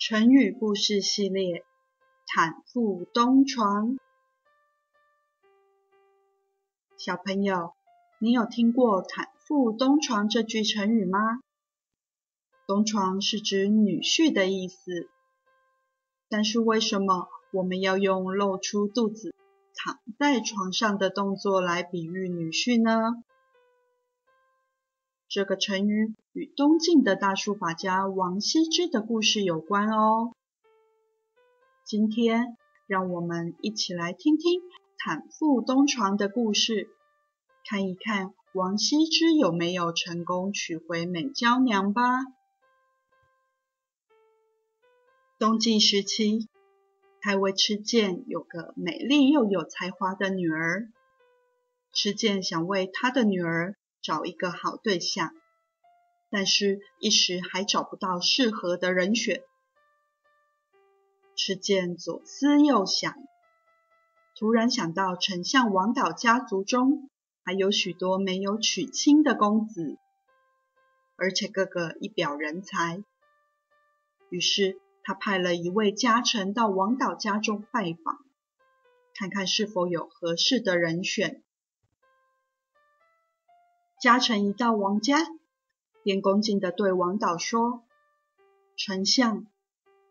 成语故事系列：坦腹东床。小朋友，你有听过“坦腹东床”这句成语吗？东床是指女婿的意思，但是为什么我们要用露出肚子躺在床上的动作来比喻女婿呢？这个成语与东晋的大书法家王羲之的故事有关哦。今天，让我们一起来听听坦腹东床的故事，看一看王羲之有没有成功娶回美娇娘吧。东晋时期，太尉吃建有个美丽又有才华的女儿，吃建想为他的女儿。找一个好对象，但是一时还找不到适合的人选。吃剑左思右想，突然想到丞相王导家族中还有许多没有娶亲的公子，而且个个一表人才。于是他派了一位家臣到王导家中拜访，看看是否有合适的人选。嘉诚一到王家，便恭敬地对王导说：“丞相，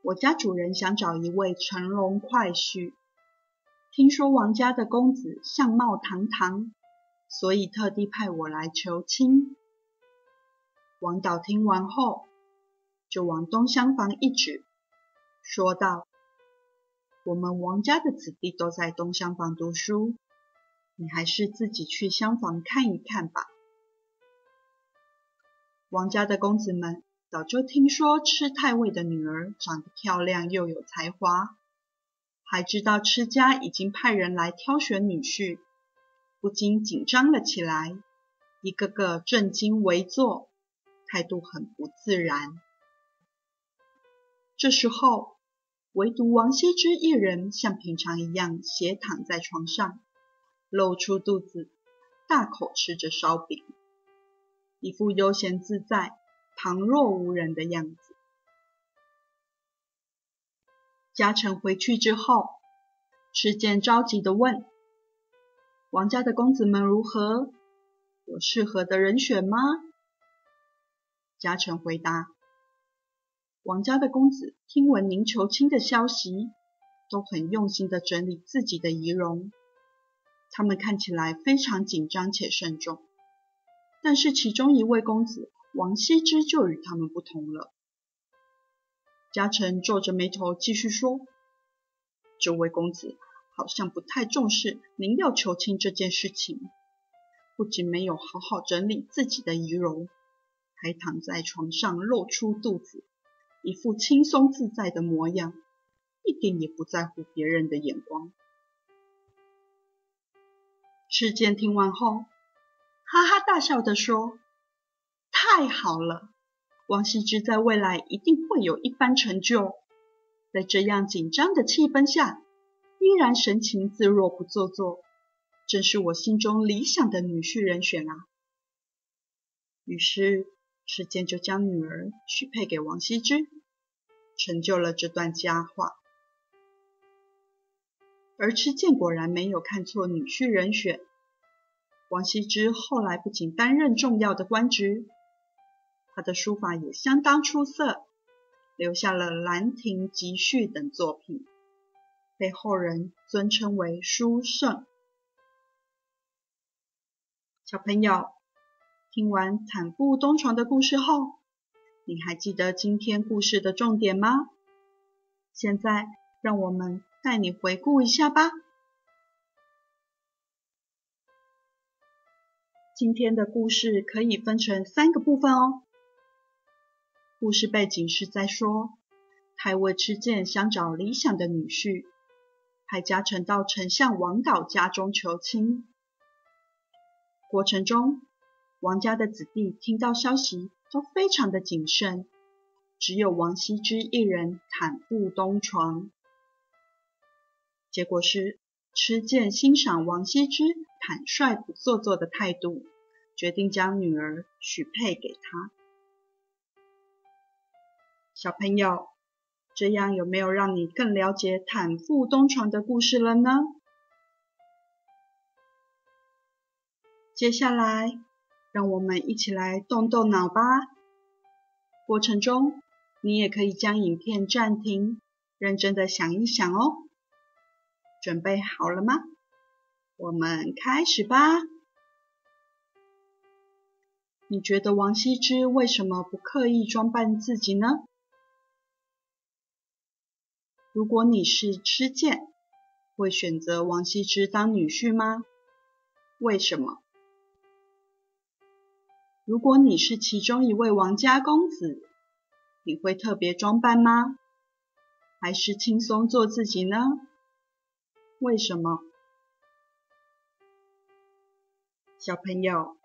我家主人想找一位乘龙快婿，听说王家的公子相貌堂堂，所以特地派我来求亲。”王导听完后，就往东厢房一指，说道：“我们王家的子弟都在东厢房读书，你还是自己去厢房看一看吧。”王家的公子们早就听说吃太尉的女儿长得漂亮又有才华，还知道吃家已经派人来挑选女婿，不禁紧张了起来，一个个正襟危坐，态度很不自然。这时候，唯独王羲之一人像平常一样斜躺在床上，露出肚子，大口吃着烧饼。一副悠闲自在、旁若无人的样子。嘉诚回去之后，持剑着急地问：“王家的公子们如何？有适合的人选吗？”嘉诚回答：“王家的公子听闻您求亲的消息，都很用心地整理自己的仪容，他们看起来非常紧张且慎重。”但是其中一位公子王羲之就与他们不同了。家臣皱着眉头继续说：“这位公子好像不太重视您要求亲这件事情，不仅没有好好整理自己的仪容，还躺在床上露出肚子，一副轻松自在的模样，一点也不在乎别人的眼光。”事件听完后。哈哈大笑地说：“太好了，王羲之在未来一定会有一番成就。在这样紧张的气氛下，依然神情自若不做作，正是我心中理想的女婿人选啊！”于是，时间就将女儿许配给王羲之，成就了这段佳话。而池建果然没有看错女婿人选。王羲之后来不仅担任重要的官职，他的书法也相当出色，留下了《兰亭集序》等作品，被后人尊称为书圣。小朋友，听完坦腹东床的故事后，你还记得今天故事的重点吗？现在让我们带你回顾一下吧。今天的故事可以分成三个部分哦。故事背景是在说，太尉吃剑想找理想的女婿，派家臣到丞相王导家中求亲。过程中，王家的子弟听到消息都非常的谨慎，只有王羲之一人坦腹东床。结果是。吃剑欣赏王羲之坦率不做作的态度，决定将女儿许配给他。小朋友，这样有没有让你更了解坦腹东床的故事了呢？接下来，让我们一起来动动脑吧。过程中，你也可以将影片暂停，认真的想一想哦。准备好了吗？我们开始吧。你觉得王羲之为什么不刻意装扮自己呢？如果你是吃剑，会选择王羲之当女婿吗？为什么？如果你是其中一位王家公子，你会特别装扮吗？还是轻松做自己呢？为什么？小朋友，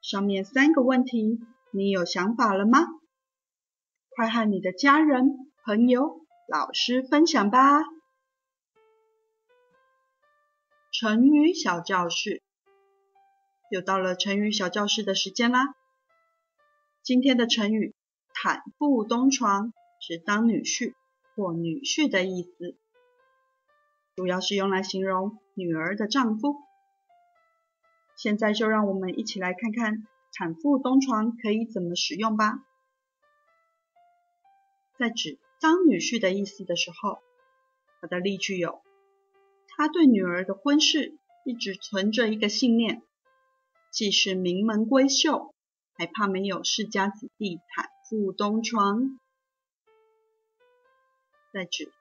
上面三个问题，你有想法了吗？快和你的家人、朋友。老师分享吧。成语小教室，又到了成语小教室的时间啦。今天的成语“坦腹东床”是当女婿或女婿的意思，主要是用来形容女儿的丈夫。现在就让我们一起来看看“产妇东床”可以怎么使用吧。在指当女婿的意思的时候，它的例句有：他对女儿的婚事一直存着一个信念，既是名门闺秀，还怕没有世家子弟产妇东床。在指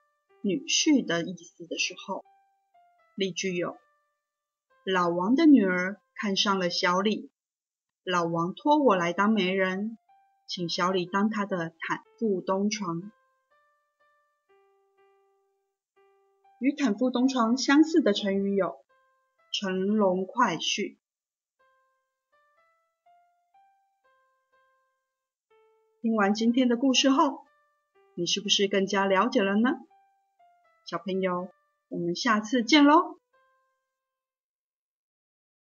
女婿的意思的时候，例句有：老王的女儿看上了小李，老王托我来当媒人，请小李当他的坦腹东床。与坦腹东床相似的成语有“乘龙快婿”。听完今天的故事后，你是不是更加了解了呢？小朋友，我们下次见喽！